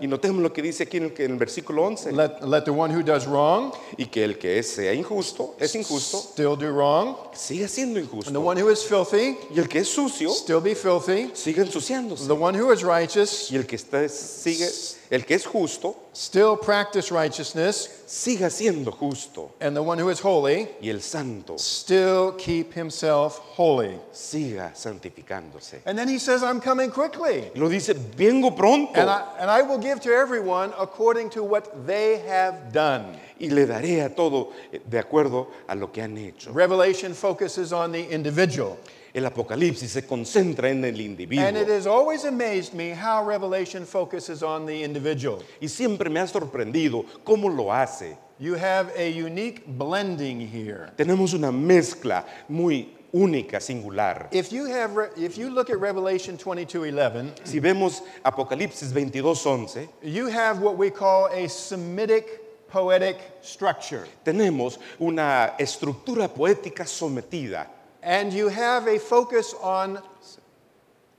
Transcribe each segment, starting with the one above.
Y notemos lo que dice aquí en el, versículo 11. Let, let the one who does wrong Y que el que sea injusto, es injusto, still do wrong, siga siendo and the injusto. one who is filthy Y el que es sucio, still be filthy. siga ensuciándose. The one who is righteous Y el que está, sigue, el que es justo, still practice righteousness, siga siendo justo. and the one who is holy Y el santo still keep himself holy. siga santificándose. And then he says, I'm coming quickly. Lo dice, vengo pronto And I, and I will give to everyone according to what they have done. y le daré a todo eh, de acuerdo a lo que han hecho. Revelation focuses on the individual. El Apocalipsis se concentra en el And it individuo. has always amazed me how Revelation focuses on the individual. Y siempre me ha sorprendido cómo lo hace. You have a unique blending here. Tenemos una mezcla muy única, singular. If you, have re- if you look at Revelation 22:11, Si vemos Apocalipsis 22:11, you have what we call a Semitic poetic structure. tenemos una estructura poética sometida And you have a focus on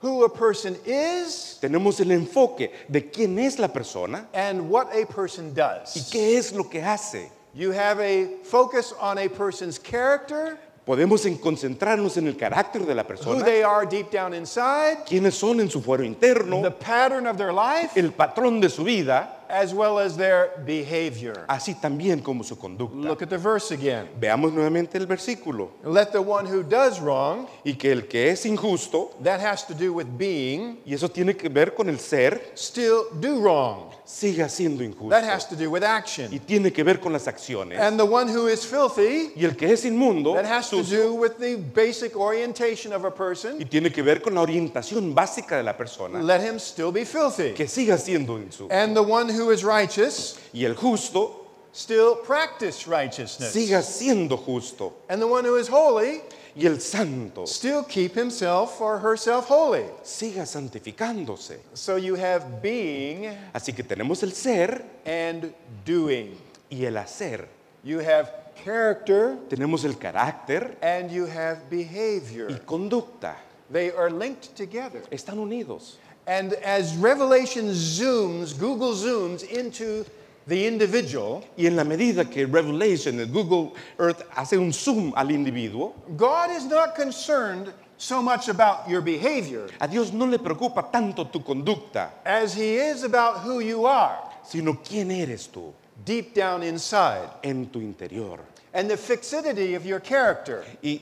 who a person is Tenemos el enfoque de quién es la persona and what a person y does. qué es lo que hace. You have a focus on a person's character, Podemos en concentrarnos en el carácter de la who persona, they are deep down inside, quiénes son en su fuero interno, the pattern of their life, el patrón de su vida, as well as their behavior. así también como su conducta. Look at the verse again. Veamos nuevamente el versículo. Let the one who does wrong, Y que el que es injusto, that has to do with being, y eso tiene que ver con el ser, still do wrong. Siga siendo injusto. That has to do with Y action. tiene que ver con las acciones. And the one who is filthy, Y el que es inmundo, that has to do with the basic orientation of a person, tiene que ver con la orientación básica de la persona, let him still be filthy. que siga siendo injusto. And the one who is righteous, Y el justo still practice righteousness. siga siendo justo. And the one who is holy, Y el santo still keep himself or herself holy. siga santificándose. So you have being Así que tenemos el ser and doing. y el hacer. You have character Tenemos el carácter and you have y behavior. conducta. They are linked together. Están unidos. And as Revelation zooms, Google zooms into the individual, Y en la medida que Revelation, el Google Earth, hace un zoom al individuo, God is not concerned so much about your behavior a Dios no le preocupa tanto tu conducta, as He is about who you are sino quién eres tú deep down inside en tu interior. and the fixity of your character, Y,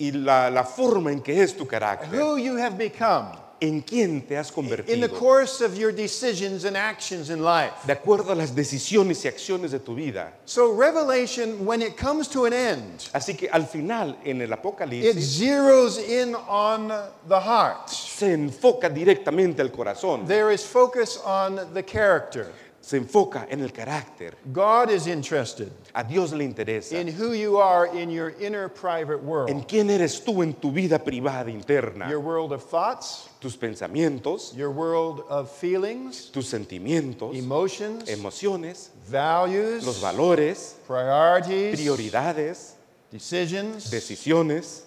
y la, la forma en que es tu carácter, who you have become en quién te has in the course of your decisions and actions in life. de acuerdo a las decisiones y acciones de tu vida. So, Revelation, when it comes to an end, Así que al final, en el Apocalipsis it zeroes in on the heart. se enfoca directamente al corazón, There is focus on the character. Se enfoca en el carácter. God is interested A Dios le interesa. in who you are in your inner private En world, quién eres tú en tu vida privada interna, your world of thoughts, tus pensamientos, your world of feelings, tus sentimientos, emotions, emociones, los values, valores, priorities, prioridades, decisions, decisiones.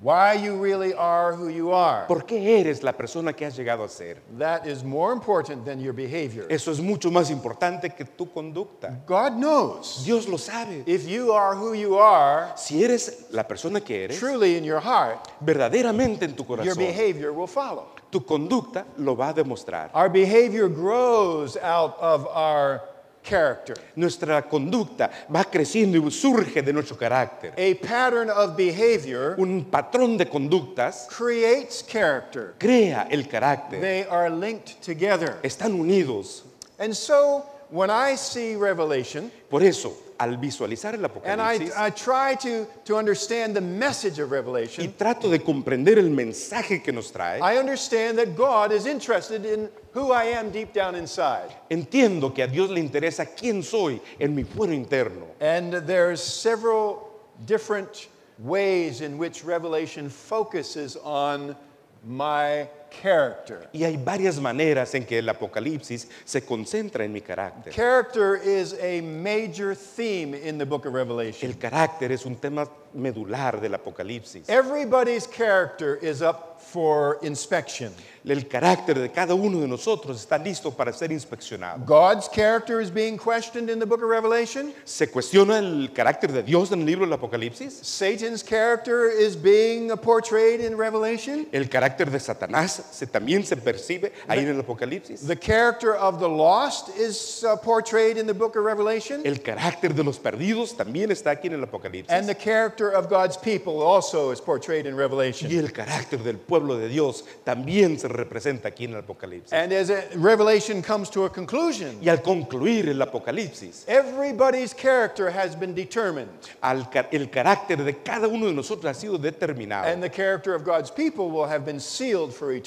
Why you really are who you are. ¿Por qué eres la persona que has llegado a ser? That is more important than your behavior. Eso es mucho más importante que tu conducta. God knows Dios lo sabe. if you are who you are Si eres la persona que eres, truly in your heart, verdaderamente en tu corazón, your behavior will follow. tu conducta lo va a demostrar. Our behavior grows out of our character. Nuestra conducta va creciendo y surge de nuestro carácter. A pattern of behavior Un patrón de conductas creates character. crea el carácter. They are linked together. Están unidos. And so when I see Revelation, Por eso, al visualizar el and I, Apocalipsis I try to, to understand the message of y Revelation, trato de comprender el mensaje que nos trae, I understand that God is interested in who I am deep down inside. entiendo que a Dios le interesa quién soy en mi fuero interno. And there's several different ways in which Revelation focuses on my character. Y hay varias maneras en que el Apocalipsis se concentra en mi carácter. Character is a major theme in the book of Revelation. El carácter es un tema medular del Apocalipsis. Everybody's character is up for inspection. El carácter de cada uno de nosotros está listo para ser inspeccionado. God's character is being questioned in the book of Revelation. ¿Se cuestiona el carácter de Dios en el libro del Apocalipsis? Satan's character is being portrayed in Revelation. ¿El carácter de Satanás se, también se percibe ahí en el Apocalipsis? The character of the lost is uh, portrayed in the book of Revelation. El carácter de los perdidos también está aquí en el Apocalipsis. And the character of God's people also is portrayed in Revelation. Y el carácter del pueblo de Dios también se representa aquí en el Apocalipsis. And as uh, Revelation comes to a conclusion, Y al concluir el Apocalipsis, everybody's character has been determined. al el carácter de cada uno de nosotros ha sido determinado. And the character of God's people will have been sealed for eternity.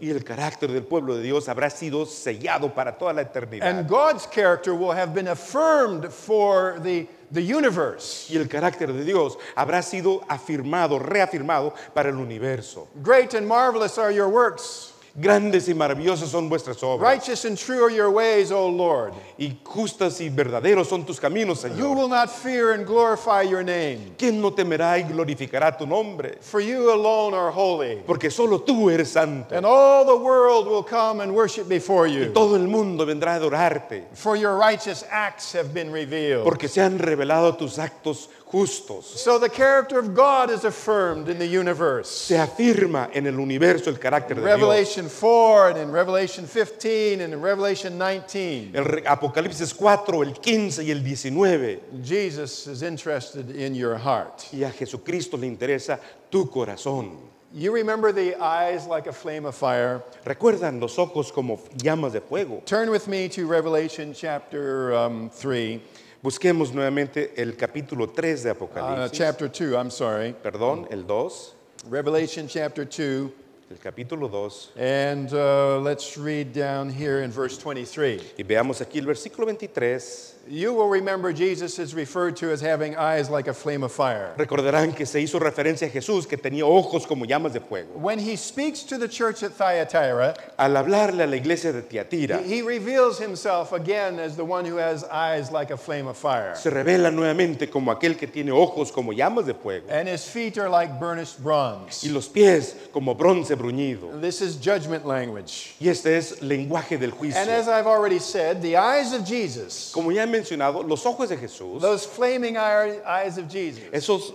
Y el carácter del pueblo de Dios habrá sido sellado para toda la eternidad. And God's character will have been affirmed for the, the universe. y el carácter de Dios habrá sido afirmado, reafirmado para el universo. Great and marvelous are your works. Grandes y maravillosas son vuestras obras. Righteous and true are your ways, O Lord. Y justas y verdaderos son tus caminos, Who Señor. will not fear and glorify your name? ¿Quién no temerá y glorificará tu nombre? For you alone are holy. Porque solo tú eres santo. And all the world will come and worship before you. Todo el mundo vendrá a adorarte. For your righteous acts have been revealed. Porque se han revelado tus actos justos. So the character of God is affirmed in the universe. Se afirma en el universo el carácter de Dios. Revelation 4 and in Revelation 15 and in Revelation 19. El Apocalipsis 4, el 15 y el 19. Jesus is interested in your heart. Y a Jesucristo le interesa tu corazón. You remember the eyes like a flame of fire? Recuerdan los ojos como llamas de fuego. Turn with me to Revelation chapter um, 3, Busquemos nuevamente el capítulo 3 de uh, Apocalipsis. chapter 2, I'm sorry. Perdón, el 2. Revelation chapter 2, El capítulo 2. and uh, let's read down here in verse 23. Y veamos aquí el versículo 23. You will remember Jesus is referred to as having eyes like a flame of fire. Recordarán que se hizo referencia a Jesús que tenía ojos como llamas de fuego. When he speaks to the church at Thyatira, Al hablarle a la iglesia de Tiatira, he reveals himself again as the one who has eyes like a flame of fire. se revela nuevamente como aquel que tiene ojos como llamas de fuego And his feet are like burnished bronze. y los pies como bronce bruñido. This is judgment language. Y este es lenguaje del juicio. And as I've already said, the eyes of Jesus, Como ya he mencionado, los ojos de Jesús, those flaming eyes of Jesus, esos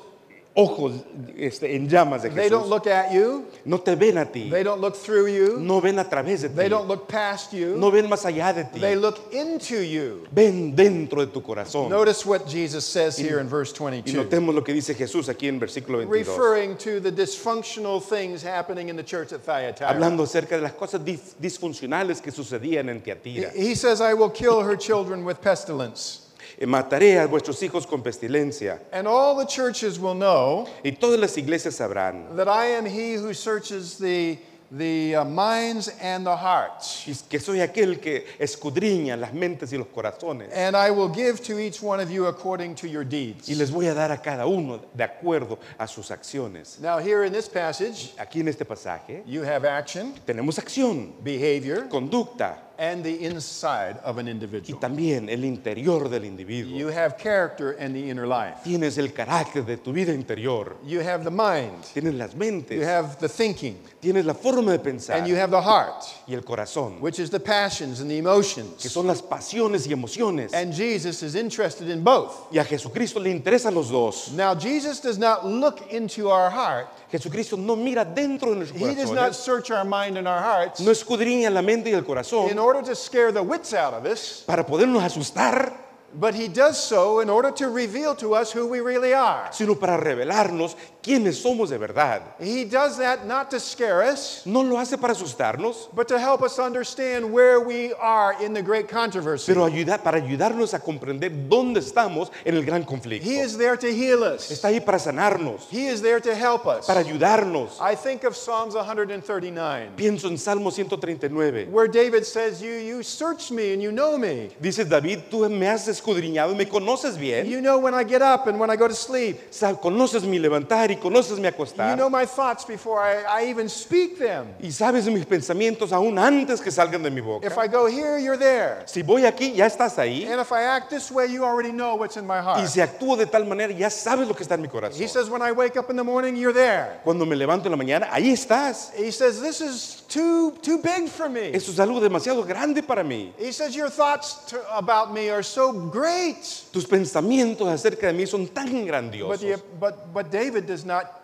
ojos este, en llamas de they don't Jesús, look at you, no te ven a ti, they don't look through you, no ven a través de ti, they don't look past you, no ven más allá de ti, they look into you. ven dentro de tu corazón. Notice what Jesus says here in verse Y 22, notemos lo que dice Jesús aquí en versículo 22, referring to the dysfunctional things happening in the church at Thyatira. hablando acerca de las cosas disfuncionales que sucedían en He Tiatira. he says, I will kill her children with pestilence. Eh, Mataré a vuestros hijos con pestilencia. And all the churches will know Y todas las iglesias sabrán that I am he who searches the, the uh, minds and the hearts. y que soy aquel que escudriña las mentes y los corazones. And I will give to each one of you according to your deeds. Y les voy a dar a cada uno de acuerdo a sus acciones. Now, here in this passage, Aquí en este pasaje you have action, tenemos acción, behavior, conducta and the inside of an individual. y también el interior del individuo. You have character and the inner life. Tienes el carácter de tu vida interior, You have the mind. tienes las mentes. You have the thinking. tienes la forma de pensar And you have the heart, y el corazón, which is the passions and the emotions. que son las pasiones y emociones. And Jesus is interested in both. Y a Jesucristo le interesan los dos. Now, Jesus does not look into our heart. Jesucristo no mira dentro de nuestros He does not corazones, search our mind and our hearts no escudriña la mente y el in corazón order to scare the wits out of us, para podernos asustar, but he does so in order to reveal to us who we really are. sino para revelarnos quiénes somos de verdad. He does that not to scare us, No lo hace para asustarnos, but to help us understand where we are in the great controversy. pero ayuda, para ayudarnos a comprender dónde estamos en el gran conflicto. He is there to heal us. Está ahí para sanarnos, He is there to help us. para ayudarnos. I think of Psalms 139, Pienso en Salmo 139. where David says, "You you search me and you know me." Dice David, tú me has escudriñado y me conoces bien. You know when I get up and when I go to sleep. Sa- Conoces mi levantar y conoces mi You acostar. know my thoughts before I, I even speak them. Y sabes mis pensamientos aún antes que salgan de mi boca. If I go here, you're there. Si voy aquí, ya estás ahí. And if I act this way, you already know what's in my Y heart. si actúo de tal manera, ya sabes lo que está en mi He corazón. says, when I wake up in the morning, you're there. Cuando me levanto en la mañana, ahí estás. He says, this is too, too big for me. Eso es algo demasiado grande para mí. He says, your thoughts to, about me are so great. Tus pensamientos acerca de mí son tan But, grandiosos. the, but, but David does not,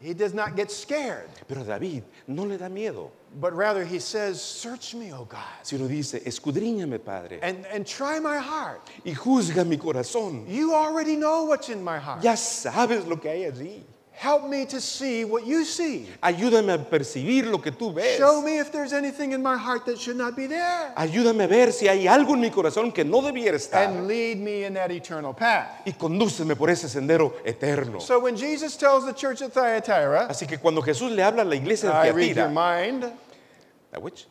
he does not get scared. Pero David no le da miedo, But rather he says, search me, O God, sino dice, escudriñame, Padre, and, and try my heart. y juzga mi corazón. You already know what's in my heart. Ya sabes lo que hay allí. Help me to see what you see. Ayúdame a percibir lo que tú ves. Show me if there's anything in my heart that should not be there. Ayúdame a ver si hay algo en mi corazón que no debiera estar. And lead me in that eternal path. Y condúceme por ese sendero eterno. So when Jesus tells the church at Thyatira, Así que cuando Jesús le habla a la iglesia de Thyatira, I read your mind, ¿a which?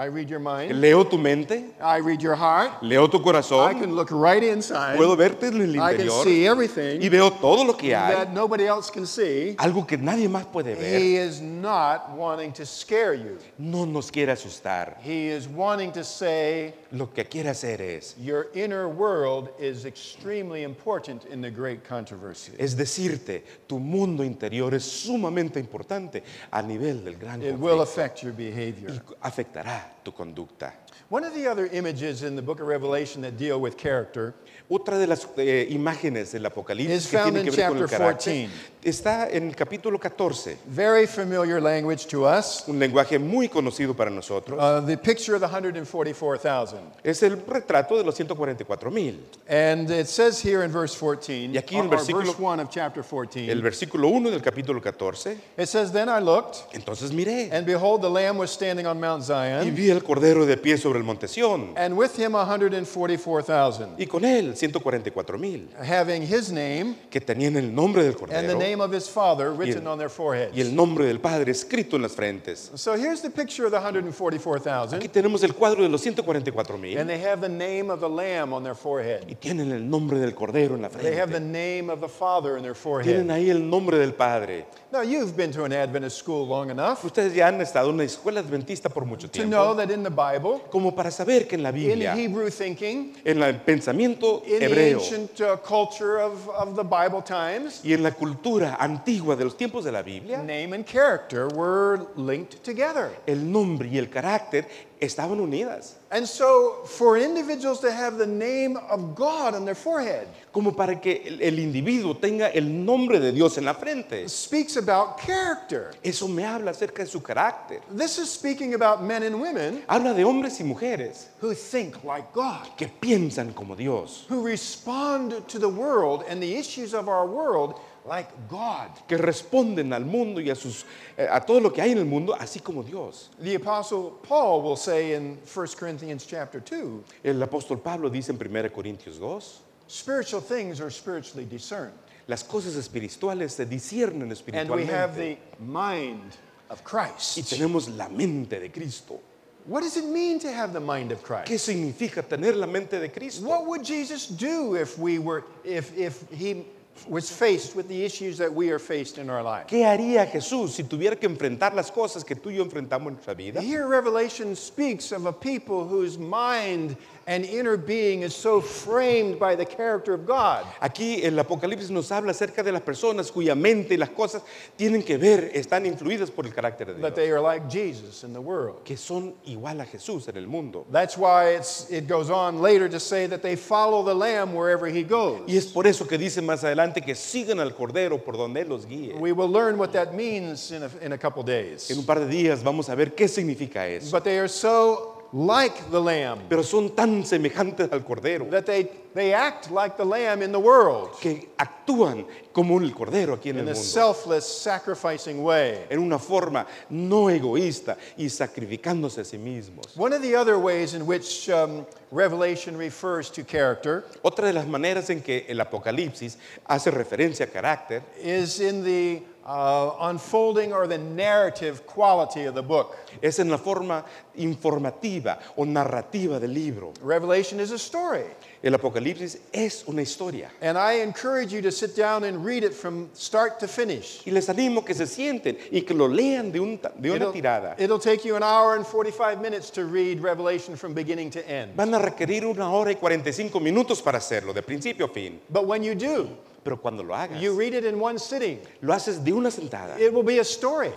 I read your mind, leo tu mente, I read your heart, leo tu I corazón, can look right inside, puedo verte en el I can interior see y everything veo todo lo que hay, that nobody else can see. algo que nadie más puede ver. He is not wanting to scare you. No nos quiere asustar. He is wanting to say Lo que quiere hacer es, your inner world is extremely important in the great controversy. es decirte, tu mundo interior es sumamente importante a nivel del gran It will conflicto affect your behavior. y afectará tu conducta. One of the other images in the book of Revelation that deal with character Otra de las eh, imágenes del Apocalipsis Is que tiene que in ver con el carácter 14. está en el capítulo 14, Very familiar language to us. un lenguaje muy conocido para nosotros. Uh, the picture of the 144,000. Es el retrato de los 144 mil. And it says here in verse 14, Y aquí en or- or versículo- verse 1 of chapter 14, El versículo 1 del capítulo 14. it says, Then I looked, Entonces miré and behold, the Lamb was standing on Mount y Zion, vi al cordero de pie sobre el monte Sión and with him 144,000, y con él 144 mil having his name que tenían el nombre del and the cordero name of his Father written on their y el foreheads. nombre del Padre escrito en las frentes. So here's the picture of the Aquí 144,000, tenemos el cuadro de los 144 mil and they have the name of the Lamb on their forehead. y tienen el nombre del cordero en la They have the frente. name of the Father in their Tienen forehead. ahí el nombre del Padre. Now, you've been to an Adventist school long enough Ustedes ya han estado en una escuela adventista por mucho to know tiempo that in the Bible, como para saber que en la in Biblia, Hebrew thinking, en el pensamiento in hebreo ancient uh, culture of, of the Bible times, y en la cultura antigua de los tiempos de la Biblia, name and character were linked together. el nombre y el carácter estaban unidas. And so, for individuals to have the name of God on their forehead Como para que el, el individuo tenga el nombre de Dios en la frente. speaks about character. Eso me habla acerca de su carácter. This is speaking about men and women Habla de hombres y mujeres who think like God, que piensan como Dios, who respond to the world and the issues of our world like God. que responden al mundo y a, sus, eh, a todo lo que hay en el mundo, así como Dios. The apostle Paul will say in 1 Corinthians chapter 2, El apóstol Pablo dice en 1 Corintios 2, spiritual things are spiritually discerned. las cosas espirituales se disciernen And we have espiritualmente the mind of y Christ. tenemos la mente de Cristo. What does it mean to have the mind of Christ? ¿Qué significa tener la mente de Cristo? What would Jesus do if we were if if he was faced with the issues that we are faced in our life? ¿Qué haría Jesús si tuviera que enfrentar las cosas que tú y yo enfrentamos en nuestra vida? Here Revelation speaks of a people whose mind and inner being is so framed by the character of God. Aquí el Apocalipsis nos habla acerca de las personas cuya mente y las cosas tienen que ver, están influidas por el carácter de that Dios, they are like Jesus in the world. que son igual a Jesús en el mundo. That's why it's, it goes on later to say that they follow the Lamb wherever he goes. Y es por eso que dice más adelante que sigan al Cordero por donde Él los guíe. We will learn what that means in a, in a couple days. En un par de días vamos a ver qué significa eso. But they are so like the Lamb Pero son tan semejantes al Cordero that they, they act like the Lamb in the world que actúan como el Cordero aquí en el in a mundo. selfless, sacrificing way. En una forma no egoísta y sacrificándose a sí mismos. One of the other ways in which um, Revelation refers to character Otra de las maneras en que el Apocalipsis hace referencia a carácter is in the uh, unfolding or the narrative quality of the book. Es en la forma informativa o narrativa del libro. Revelation is a story. El Apocalipsis es una historia. And I encourage you to sit down and read it from start to finish. Y les animo que se sienten y que lo lean de, un ta- de una It'll, tirada. it'll take you an hour and 45 minutes to read Revelation from beginning to end. Van a requerir una hora y 45 minutos para hacerlo, de principio a fin. But when you do, Pero cuando lo hagas, you read it in one sitting. lo haces de una sentada. It will be a story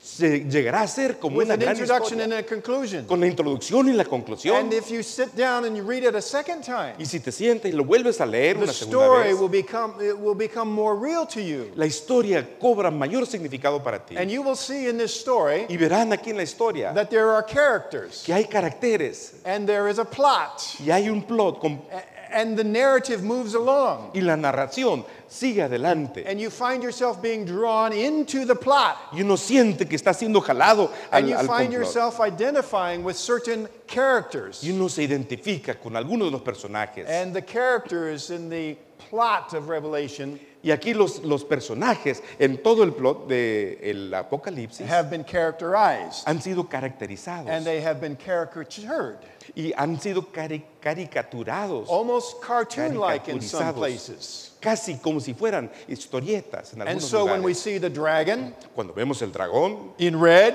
Se llegará a ser como with una an gran introduction historia, and a conclusion. con la introducción y la conclusión. And if you sit down and you read it a second time, Y si te sientes y lo vuelves a leer the una segunda story vez, will become it will become more real to you. la historia cobra mayor significado para ti. And you will see in this story Y verán aquí en la historia that there are characters que hay caracteres and there is a plot y hay un plot con- a- and the narrative moves along. y la narración sigue adelante. And you find yourself being drawn into the plot. Y uno siente que está siendo jalado al, And you al find complot. yourself identifying with certain characters. Y uno se identifica con algunos de los personajes. And the characters in the plot of Revelation Y aquí los, los personajes en todo el plot del Apocalipsis have been characterized han sido caracterizados and they have been caricatured, y han sido cari- caricaturados, almost cartoon like in some places. casi como si fueran historietas en And algunos so when we lugares. see the dragon Cuando vemos el dragón in red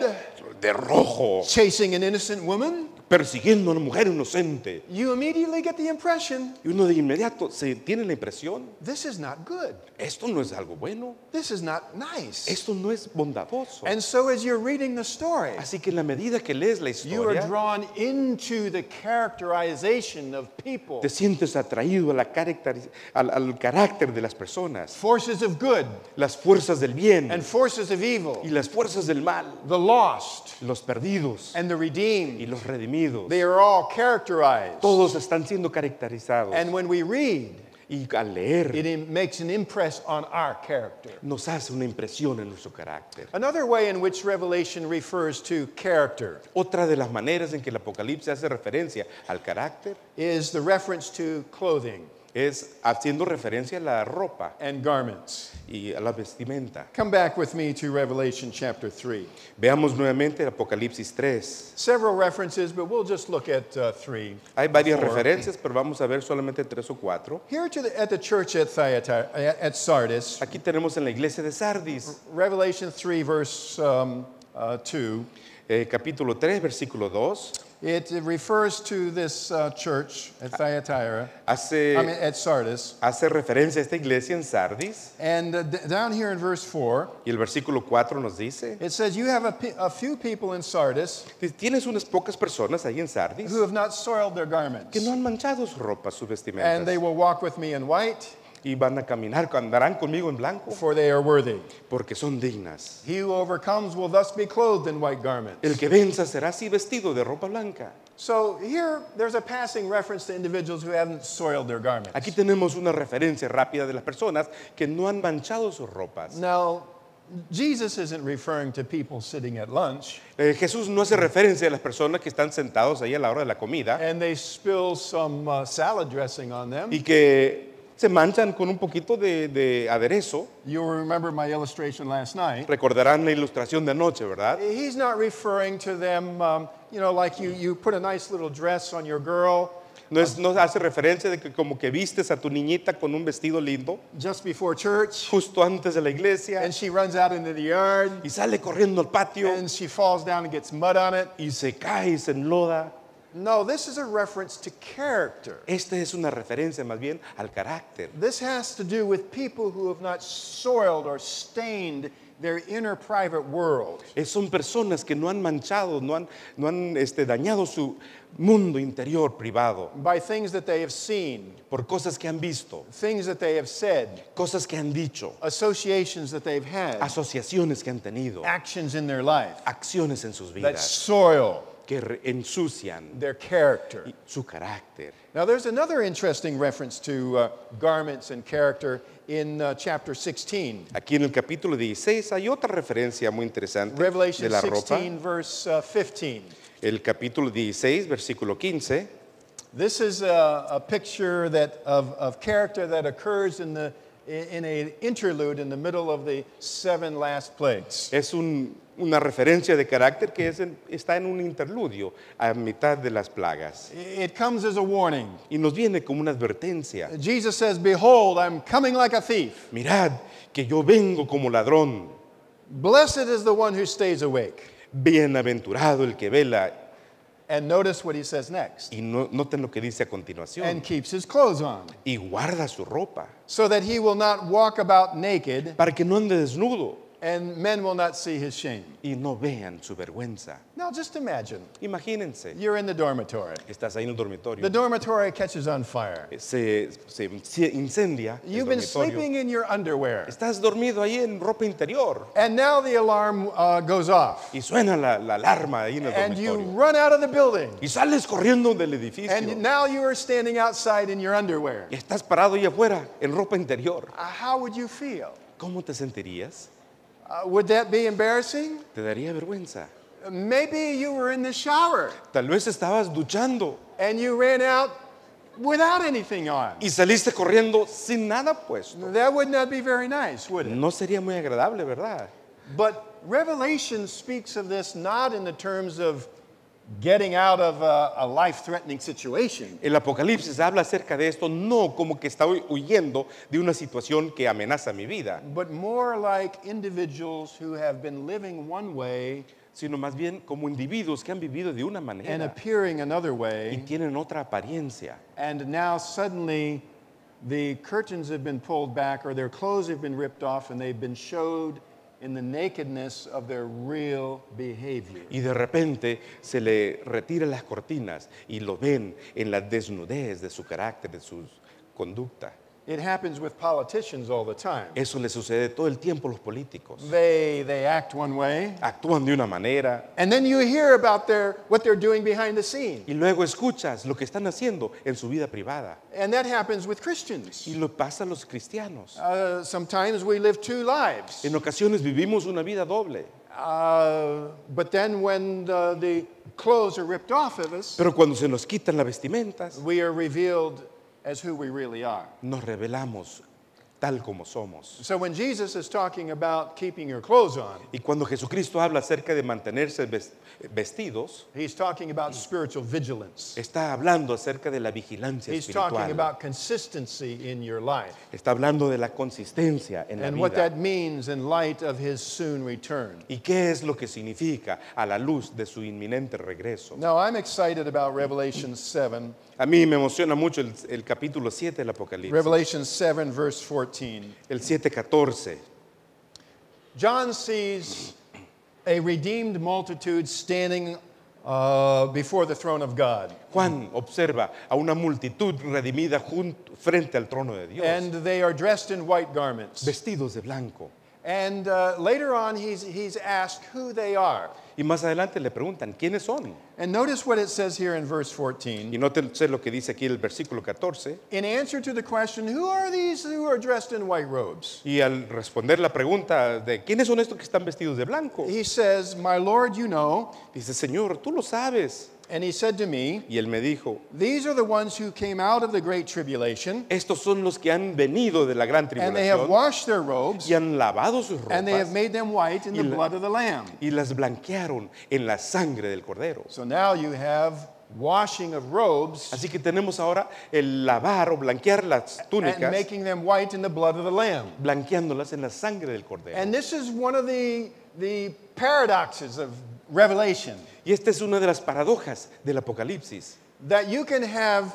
de rojo chasing an innocent woman, persiguiendo a una mujer inocente, you immediately get the impression y uno de inmediato se tiene la impresión, this is not good. esto no es algo bueno, This is not nice. esto no es bondadoso. And so as you're reading the story, Así que en la medida que lees la you are historia, drawn into the characterization of people, te sientes atraído a la caracteri- al, al carácter de las personas, forces of good las fuerzas del bien and forces of evil, y las fuerzas del mal, the lost los perdidos and the y redeemed. los redimidos. They are all characterized. Todos están siendo caracterizados. And when we read, Y al leer it makes an impress on our character. nos hace una impresión en nuestro carácter. Another way in which Revelation refers to character Otra de las maneras en que el Apocalipsis hace referencia al carácter is the reference to clothing es haciendo referencia a la ropa and garments. y a la vestimenta. Come back with me to Revelation chapter 3. Veamos nuevamente el Apocalipsis 3. Several references, but we'll just look at uh, three. Hay varias Four. referencias, pero vamos a ver solamente tres o cuatro. Here to the, at the church at, Thyatira, at Sardis, Aquí tenemos en la iglesia de Sardis, Revelation 3, verse um, uh, 2, eh, capítulo 3, versículo 2. it refers to this uh, church at Thyatira, Hace, I mean, at Sardis. hace referencia a esta iglesia en Sardis. And uh, down here in verse 4, Y el versículo 4 nos dice, it says, You have a, a few people in Sardis tienes unas pocas personas ahí en Sardis who have not soiled their garments, que no han manchado su ropa, sus and they will walk with me in white, Y van a caminar, andarán conmigo en blanco, for they are worthy. porque son dignas. He who overcomes will thus be clothed in white garments. El que venza será así vestido de ropa blanca. So here, there's a passing reference to individuals who haven't soiled their garments. Aquí tenemos una referencia rápida de las personas que no han manchado sus ropas. Now, Jesus isn't referring to people sitting at lunch Eh, Jesús no hace referencia a las personas que están sentados ahí a la hora de la comida and they spill some uh, salad dressing on them. y que se manchan con un poquito de, de aderezo. You'll remember my illustration last night. Recordarán la ilustración de anoche, ¿verdad? He's not referring to them, um, you know, like you, you put a nice little dress on your girl No, es- no hace referencia de que como que vistes a tu niñita con un vestido lindo just before church justo antes de la iglesia and she runs out into the yard y sale corriendo al patio and she falls down and gets mud on it. y se cae y se enloda. No, this is a reference to character. Esta es una referencia más bien al carácter. This has to do with people who have not soiled or stained their inner private world. Eh, Son personas que no han manchado, no han, no han este, dañado su mundo interior privado by things that they have seen, por cosas que han visto, things that they have said, cosas que han dicho, associations that they've had, asociaciones que han tenido, actions in their life acciones en sus vidas. that soil que ensucian their character. su carácter. Now, there's another interesting reference to uh, garments and character in uh, chapter 16. Aquí en el capítulo 16 hay otra referencia muy interesante de Revelation la ropa. 16, verse uh, 15. El capítulo 16, versículo 15. This is a, a picture that of, of character that occurs in the in an interlude in the middle of the seven last plagues. Es un- una referencia de carácter que es en- está en un interludio a mitad de las plagas. It comes as a warning. Y nos viene como una advertencia. Jesus says, Behold, I'm coming like a thief. Mirad que yo vengo como ladrón. Blessed is the one who stays awake. Bienaventurado el que vela. And notice what he says next. Y no, noten lo que dice a continuación. and keeps his clothes on, y guarda su ropa. So that he will not walk about naked, para que no ande desnudo and men will not see his shame. y no vean su vergüenza. Now, just imagine Imagínense, you're in the dormitory. estás ahí en el The dormitory catches on fire. se, se se incendia You've been dormitorio. sleeping in your underwear. Estás dormido ahí en ropa interior And now the alarm uh, goes off. y suena la, la alarma ahí en el And you run out of the building. Y sales corriendo del edificio. And now you are standing outside in your underwear. Y estás parado ahí afuera en ropa interior. Uh, How would you feel? ¿Cómo te sentirías? Uh, would that be embarrassing? Te daría vergüenza. Maybe you were in the shower Tal vez estabas duchando and you ran out without anything on. y saliste corriendo sin nada puesto. That would not be very nice, would it? No sería muy agradable, ¿verdad? But Revelation speaks of this not in the terms of getting out of a, a life threatening situation, El Apocalipsis habla acerca de esto no como que está huyendo de una situación que amenaza mi vida, but more like individuals who have been living one way sino más bien como individuos que han vivido de una and manera appearing another y way, tienen otra apariencia. and now suddenly the curtains have been pulled back or their clothes have been ripped off and they've been showed in the nakedness of their real behavior. Y de repente se le retiran las cortinas y lo ven en la desnudez de su carácter, de su conducta. It happens with politicians all the time. Eso le sucede todo el tiempo a los políticos. They, they act one way, Actúan de una manera and then you hear about their, what they're doing behind the scene. y luego escuchas lo que están haciendo en su vida privada. And that happens with Christians. Y lo pasa a los cristianos. Uh, sometimes we live two lives. En ocasiones vivimos una vida doble. Uh, but then when the, the clothes are ripped off of us, Pero cuando se nos quitan las vestimentas, we are revealed as who we really are. nos revelamos tal como somos. So when Jesus is talking about keeping your clothes on, Y cuando Jesucristo habla acerca de mantenerse ves- vestidos, he's talking about spiritual vigilance. está hablando acerca de la vigilancia He's talking espiritual. about consistency in your life Está hablando de la consistencia en la and what vida. that means in light of his soon return. ¿Y qué es lo que significa a la luz de su inminente regreso? Now, I'm excited about Revelation 7, A mí me emociona mucho el, el capítulo 7 del Apocalipsis. Revelation 7, verse 14. El 7.14. John sees a redeemed multitude standing uh, before the throne of God. Juan observa a una multitud redimida junto, frente al trono de Dios, And they are dressed in white garments. vestidos de blanco. And uh, later on, he's, he's asked who they are. Y más adelante le preguntan, ¿quiénes son? And notice what it says here in verse 14. Y no sé lo que dice aquí el versículo 14. In answer to the question, who are these who are dressed in white robes? Y al responder la pregunta de quiénes son estos que están vestidos de blanco, He says, My Lord, you know. dice, Señor, tú lo sabes. And he said to me, Y él me dijo, These are the ones who came out of the great tribulation, estos son los que han venido de la gran and they have tribulación washed their robes, y han lavado sus and they have ropas made them white in the la- blood of the Lamb. y las blanquearon en la sangre del cordero. So now you have washing of robes Así que tenemos ahora el lavar o blanquear las and túnicas, making them white in the blood of the Lamb. blanqueándolas en la sangre del cordero. And this is one of the, the paradoxes of Revelation Y esta es una de las paradojas del Apocalipsis, that you can have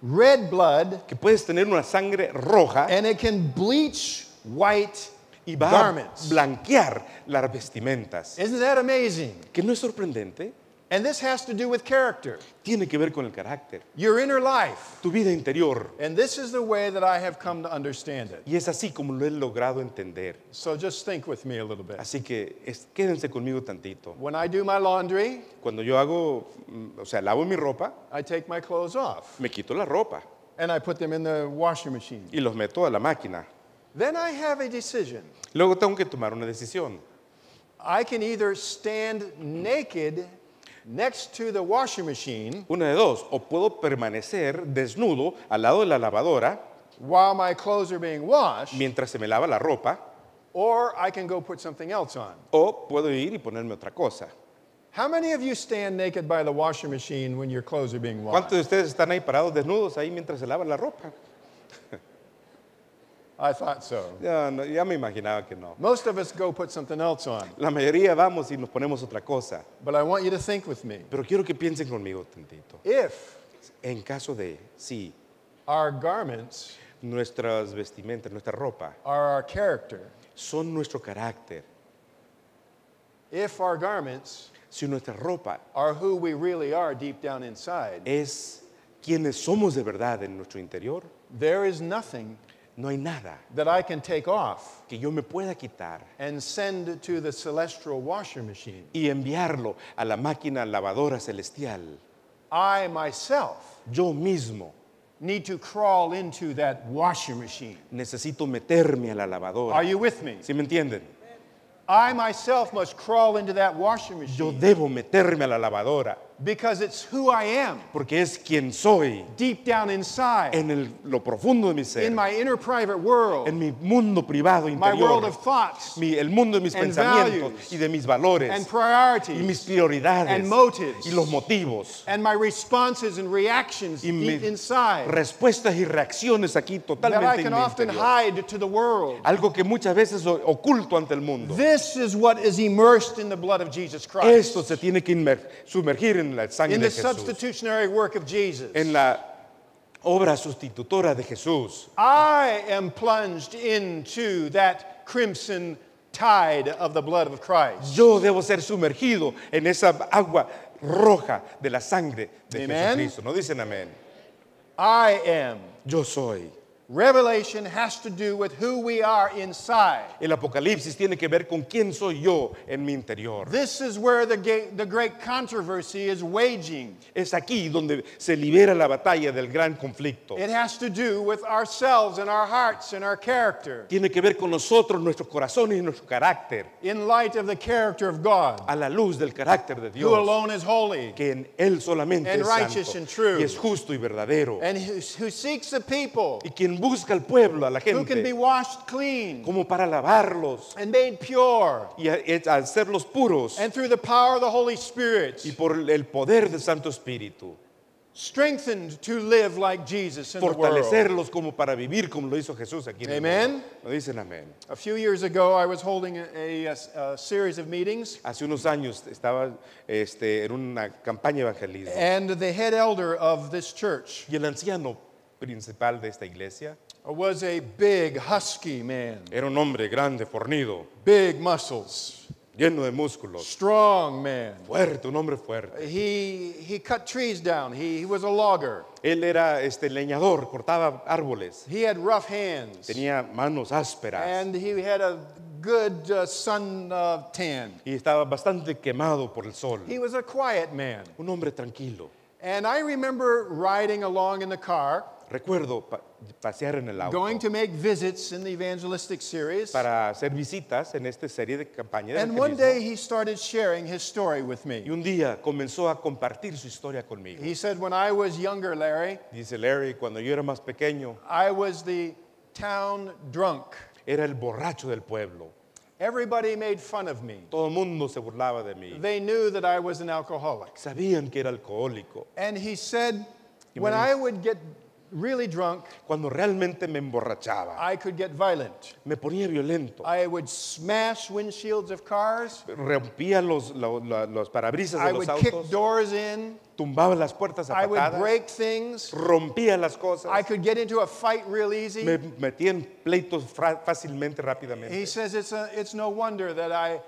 red blood que puedes tener una sangre roja and it can bleach white y va a garments. blanquear las vestimentas. Isn't that amazing? Que no es sorprendente, And this has to do with character, tiene que ver con el carácter, your inner life. tu vida interior. And this is the way that I have come to understand it. Y es así como lo he logrado entender. So just think with me a little bit. Así que es- quédense conmigo tantito. When I do my laundry, Cuando yo hago, mm, o sea, lavo mi ropa, I take my clothes off me quito la ropa and I put them in the washing machine. y los meto a la máquina. Then I have a decision. Luego tengo que tomar una decisión. I can either stand naked next to the washing machine Una de dos, o puedo permanecer desnudo al lado de la lavadora while my clothes are being washed, mientras se me lava la ropa, or I can go put something else on. o puedo ir y ponerme otra cosa. How many of you stand naked by the washing machine when your clothes are being washed? ¿Cuántos de ustedes están ahí parados desnudos ahí mientras se lava la ropa? I thought so. Ya, no- ya me imaginaba que no. Most of us go put something else on. La mayoría vamos y nos ponemos otra cosa. But I want you to think with me. Pero quiero que piensen conmigo tantito. If En caso de, sí, our garments nuestras vestimentas, nuestra ropa, are our character, son nuestro carácter. if our garments Si nuestra ropa are who we really are deep down inside, es quienes somos de verdad en nuestro interior, there is nothing no hay nada that I can take off que yo me pueda quitar and send to the celestial washer machine. y enviarlo a la máquina lavadora celestial. I myself Yo mismo need to crawl into that washer machine. necesito meterme a la lavadora. Are you with me? ¿Sí me entienden? I myself must crawl into that washer Yo machine debo meterme a la lavadora because it's who I am. Porque es quien soy. Deep down inside. En el- lo profundo de mi ser, in my inner private world, en mi mundo privado interior. my world of thoughts mi- el mundo de mis and pensamientos values y de mis valores and priorities, y mis prioridades and motives y los motivos. and my responses and reactions y deep inside respuestas y reacciones aquí totalmente that I can often hide to the world. Algo que muchas veces oculto ante el mundo. This is what is immersed in the blood of Jesus Christ, Esto se tiene que sumergir en la sangre in de the Jesús, substitutionary work of Jesus. en la obra sustitutora de Jesús. I am plunged into that crimson tide of the blood of Christ. Yo debo ser sumergido en esa agua roja de la sangre de Amen. Jesucristo. ¿No dicen amén? I am. Yo soy. Revelation has to do with who we are inside. El Apocalipsis tiene que ver con quién soy yo en mi interior. This is where the, the great controversy is waging. Es aquí donde se libera la batalla del gran conflicto. It has to do with ourselves and our hearts and our character Tiene que ver con nosotros, nuestros corazones y nuestro carácter, in light of the character of God, a la luz del carácter de Dios. who alone is holy que en Él solamente And es righteous santo and true. y es justo y verdadero. and who, who seeks a people Y quien busca al pueblo, a la who can be gente, washed clean como para lavarlos and made pure. y a- hacerlos puros and through the power of the Holy Spirit, y por el poder del Santo Espíritu, strengthened to live like Jesus in the world. fortalecerlos como para vivir como lo hizo Jesús aquí en el Amen. mundo. ¿No dicen amén? A few years ago, I was holding a, a- a series of meetings, Hace unos años estaba este, en una campaña de evangelismo and the head elder of this church y el anciano principal de esta iglesia was a big, husky man, era un hombre grande, fornido, big muscles, lleno de músculos, strong man. fuerte, un hombre fuerte. He, he cut trees down, he, he was a logger, Él era este leñador, cortaba árboles, he had rough hands, tenía manos ásperas and he had a good uh, sun uh, tan. y estaba bastante quemado por el sol. He was a quiet man. Un hombre tranquilo. And I remember riding along in the car, Recuerdo pa- pasear en el auto going to make visits in the evangelistic series. para hacer visitas en esta serie de campaña de And one day he started sharing his story with me. Y un día comenzó a compartir su historia conmigo. He said, When I was younger, Larry, Dice Larry, cuando yo era más pequeño, I was the town drunk. era el borracho del pueblo. Everybody made fun of me. Todo el mundo se burlaba de mí. They knew that I was an alcoholic. Sabían que era alcohólico. And he said, When I would get really drunk, Cuando realmente me emborrachaba, I could get violent. me ponía violento. I would smash windshields of cars. Rompía los, lo- la- los parabrisas I de los would kick autos, doors in. tumbaba las puertas a I would patadas, break things. rompía las cosas, I could get into a fight real easy. me metía en pleitos fra- fácilmente, He says it's, a, it's no wonder that I,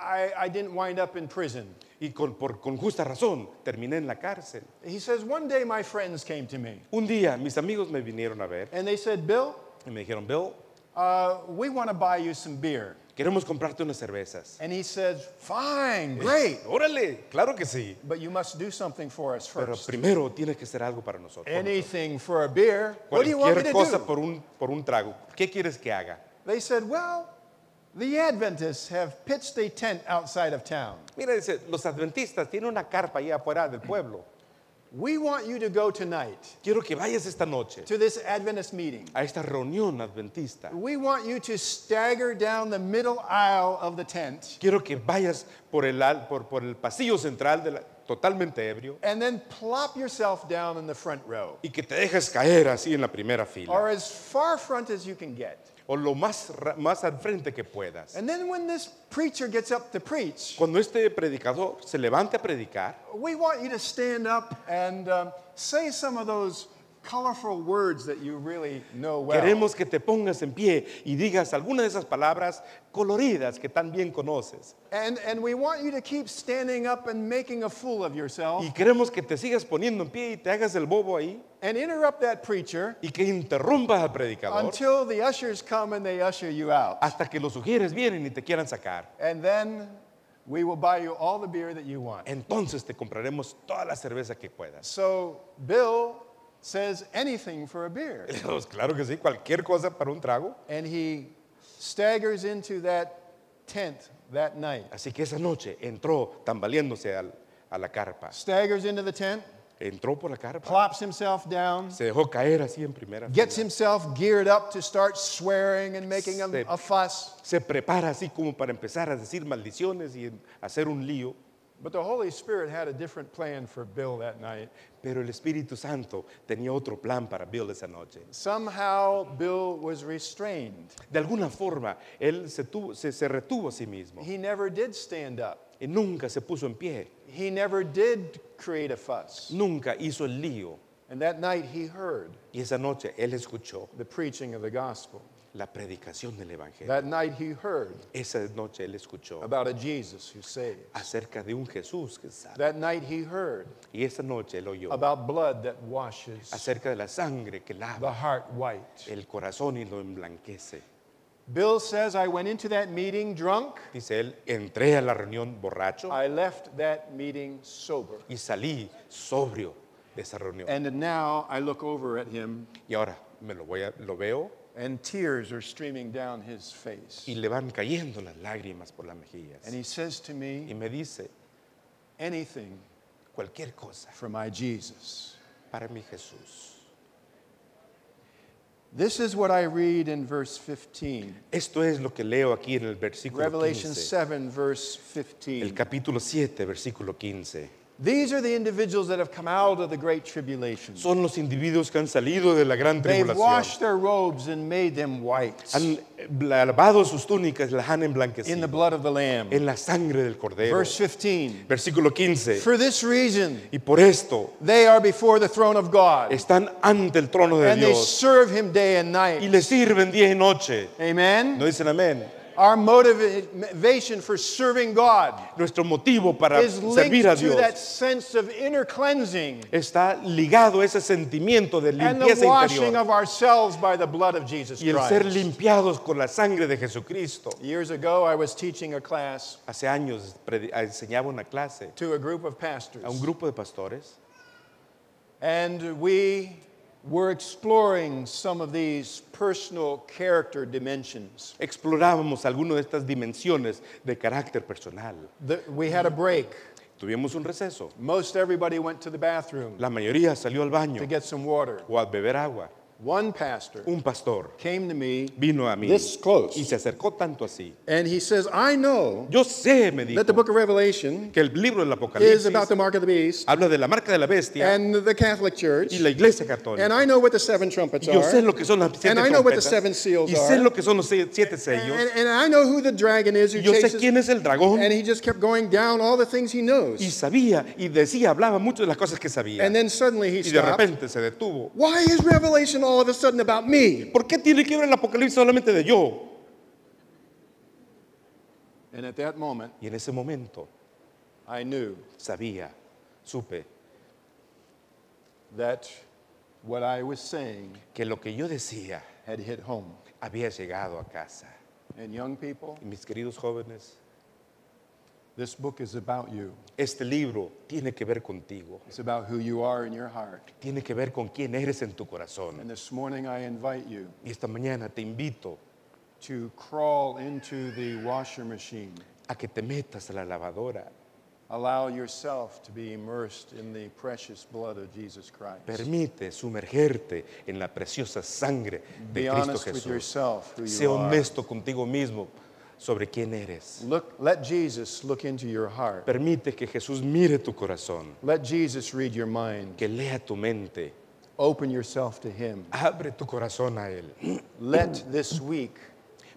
I, I didn't wind up in prison. Y con, por- con justa razón terminé en la cárcel. He says, one day my friends came to me Un día mis amigos me vinieron a ver and they said, Bill, y me dijeron, Bill, uh, we want to buy you some beer. queremos comprarte unas cervezas. And he says, fine, great, Órale, claro que sí. but you must do something for us Pero first. primero tienes que hacer algo para nosotros. Anything for a beer. What do you want me Cualquier to cosa do? por un, por un trago. ¿Qué quieres que haga? They said, well, the Adventists have pitched a tent outside of town. Mira, dice, los adventistas tienen una carpa allá afuera del pueblo. We want you to go tonight quiero que vayas esta noche to this Adventist meeting. a esta reunión adventista. We want you to stagger down the middle aisle of the tent Quiero que vayas por el, por, por el pasillo central de la- totalmente ebrio and then plop yourself down in the front row y que te dejes caer así en la primera fila or as far front as you can get. O lo más, más al frente que puedas. And then when this preacher gets up to preach, Cuando este predicador se levante a predicar, we want you to stand up and um, say some of those colorful words that you really know well. queremos que te pongas en pie y digas alguna de esas palabras coloridas que tan bien conoces. And, and we want you to keep standing up and making a fool of yourself Y queremos que te sigas poniendo en pie y te hagas el bobo ahí and interrupt that preacher y que interrumpas al predicador until the ushers come and they usher you out. hasta que los ujieres vienen y te quieran sacar. And then we will buy you all the beer that you want. Entonces te compraremos toda la cerveza que puedas. So Bill says anything for a beer. Pues claro que sí, cualquier cosa para un trago. And he staggers into that tent that night. Así que esa noche entró tambaleándose al- a la carpa. Staggers into the tent, Entró por la carpa, plops himself down, se dejó caer así en primera gets fila. himself geared up to start swearing and making a, Se- a fuss. Se prepara así como para empezar a decir maldiciones y hacer un lío. But the Holy Spirit had a different plan for Bill that night. Pero el Espíritu Santo tenía otro plan para Bill esa noche. Somehow Bill was restrained. De alguna forma, él se, tuvo- se- se retuvo a sí mismo He never did stand up. y nunca se puso en pie, He never did create a fuss. nunca hizo el lío. And that night he heard Y esa noche él escuchó the preaching of the gospel. La predicación del Evangelio. That night he heard Esa noche él escuchó about a Jesus who saves. acerca de un Jesús que sabe. That night he heard Y esa noche él oyó about blood that washes acerca de la sangre que the lava heart white. el corazón y lo emblanquece. Bill says, I went into that meeting drunk. Dice él, entré a la reunión borracho I left that meeting sober. y salí sobrio de esa reunión. And now I look over at him Y ahora me lo, voy a, lo veo and tears are streaming down his face. y le van cayendo las lágrimas por las mejillas. And he says to Y me, me dice, anything cualquier cosa for my Jesus. para mi Jesús. This is what I read in verse 15. Esto es lo que leo aquí en el versículo Revelation 15. 7, verse 15. El capítulo 7, versículo 15. These are the individuals that have come out of the great tribulation. Son los individuos que han salido de la gran tribulación. They've washed their robes and made them white Han lavado sus túnicas, las han in the blood of the Lamb. en la sangre del cordero. Verse 15. Versículo 15. For this reason, Y por esto they are before the throne of God, están ante el trono de and they serve him day and night. y le sirven día y noche. Amen. ¿No dicen amén? Our motivation for serving God Nuestro motivo para is servir a linked to Dios that sense of inner cleansing está ligado a ese sentimiento de and the limpieza washing interior of ourselves by the blood of Jesus y el ser Christ. limpiados con la sangre de Jesucristo. Years ago, I was teaching a class Hace años predi- eh, enseñaba una clase to a group of pastors, a un grupo de pastores and we were exploring some of these personal character dimensions. explorábamos algunas de estas dimensiones de carácter personal. The, we had a break. Tuvimos un receso. Most everybody went to the bathroom La mayoría salió al baño to get some water. o a beber agua. One pastor Un pastor came to me vino a mí this close y se acercó tanto así. and he says, I know Yo sé, me dijo, that the book of Revelation que el libro del is Apocalipsis about the mark of the beast habla de la marca de la bestia and the Catholic Church, y la iglesia and católica. I know what the seven trumpets Y yo sé are, lo que son las siete and I know what the seven seals y sé are, lo que son los siete sellos. and, and I know who the dragon is who Yo sé quién es el dragón and he just kept going down all the things he knows. y sabía y decía, hablaba mucho de las cosas que sabía. And then suddenly he Y de stopped. repente se detuvo. Why is Revelation all of a sudden about me? ¿Por qué tiene que ver el Apocalipsis solamente de yo? And at that moment, Y en ese momento I knew sabía, supe that what I was saying que lo que yo decía had hit home. había llegado a casa. And young people, Y mis queridos jóvenes, this book is about you. este libro tiene que ver contigo, It's about who you are in your heart. tiene que ver con quién eres en tu corazón. And this morning I invite you Y esta mañana te invito to crawl into the washer machine a que te metas a la lavadora Allow yourself to be immersed in the precious blood of Jesus Christ. Permite sumergerte en la preciosa sangre de Be Cristo honest with Jesús. yourself who Sé you are. honesto contigo mismo sobre quién eres. Look, let Jesus look into your heart. Permite que Jesús mire tu corazón, Let Jesus read your mind. que lea tu mente. Open yourself to Him. Abre tu corazón a Él. Let this week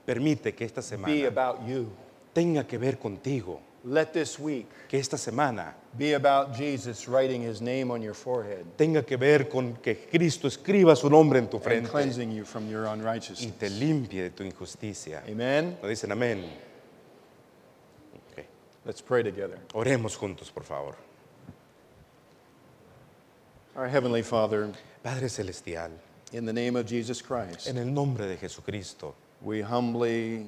Permite que esta be semana about you. tenga que ver contigo. Let this week Que esta semana be about Jesus writing His name on your forehead tenga que ver con que Cristo escriba su nombre en tu and frente cleansing you from your y unrighteousness. te limpie de tu injusticia. Amen. ¿No dicen amén? Ok. Let's pray together. Oremos juntos, por favor. Our Heavenly Father, Padre Celestial, in the name of Jesus Christ, en el nombre de Jesucristo, we humbly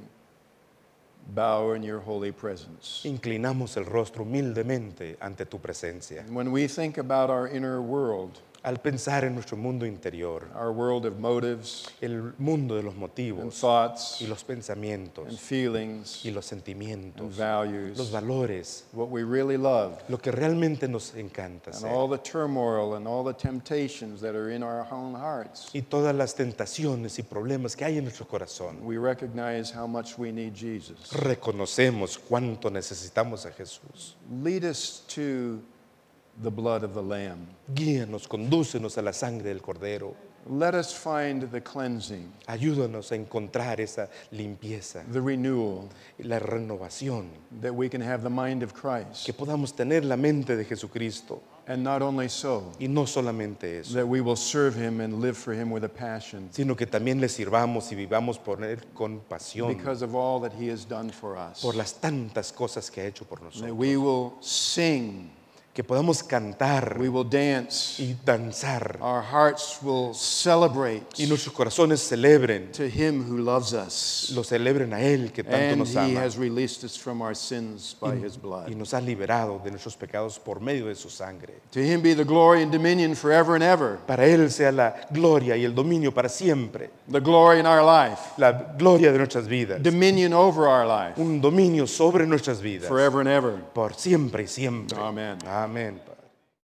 bow in your holy presence. inclinamos el rostro humildemente ante tu presencia. When we think about our inner world, Al pensar en nuestro mundo interior, our world of motives el mundo de los and motivos thoughts y los and pensamientos feelings y los and sentimientos, los values, valores, what we really love, lo que realmente nos encanta and hacer. all the turmoil and all the temptations that are in our own hearts, y todas las tentaciones y problemas que hay en nuestro corazón. we recognize how much we need Jesus. Reconocemos cuánto necesitamos a Jesús. Lead us to the blood of the Lamb. Guíanos, condúcenos a la sangre del Cordero. Let us find the cleansing, Ayúdanos a encontrar esa limpieza, the renewal, la renovación, that we can have the mind of Christ. que podamos tener la mente de Jesucristo. And not only so, Y no solamente eso, that we will serve Him and live for Him with a passion sino que también le sirvamos y vivamos por Él con pasión, because of all that He has done for us. por las tantas cosas que ha hecho por That nosotros. we will sing, Que podamos cantar we will dance, y danzar our hearts will celebrate y nuestros corazones celebren to Him who loves us. lo celebren a Él que tanto And nos He ama has released us from our sins by His y blood. nos ha liberado de nuestros pecados por medio de su sangre. To Him be the glory and dominion forever and ever. Para Él sea la gloria y el dominio para siempre, The glory in our life, la gloria de nuestras vidas, dominion over our life, un dominio sobre nuestras vidas, forever and ever. por siempre y siempre. Amén. Amén.